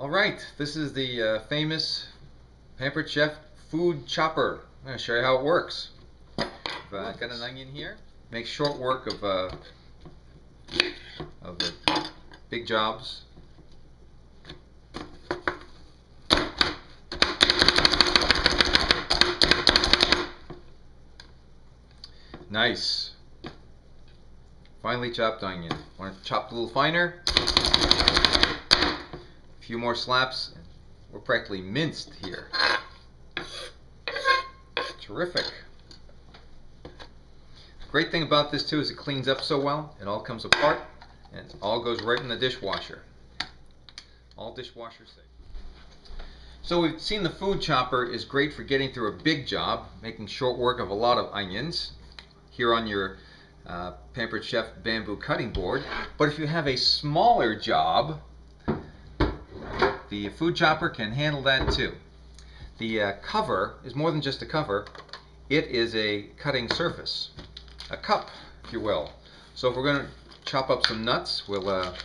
All right, this is the uh, famous Pampered Chef food chopper. I'm going to show you how it works. I've uh, got an onion here. Make short work of uh, of the big jobs. Nice. Finely chopped onion. Want to chop a little finer? Few more slaps. We're practically minced here. Terrific. Great thing about this too is it cleans up so well. It all comes apart and all goes right in the dishwasher. All dishwasher safe. So we've seen the food chopper is great for getting through a big job, making short work of a lot of onions here on your uh, Pampered Chef bamboo cutting board. But if you have a smaller job, the food chopper can handle that too. The uh, cover is more than just a cover. It is a cutting surface, a cup, if you will. So if we're going to chop up some nuts, we'll uh,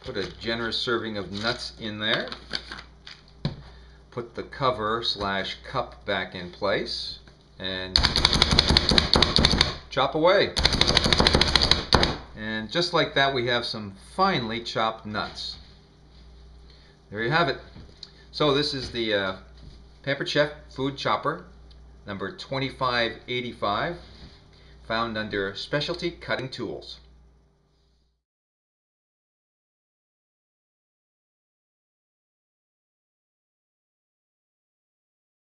put a generous serving of nuts in there. Put the cover slash cup back in place and chop away. And just like that, we have some finely chopped nuts. There you have it. So this is the uh, Pampered Chef Food Chopper, number 2585, found under Specialty Cutting Tools.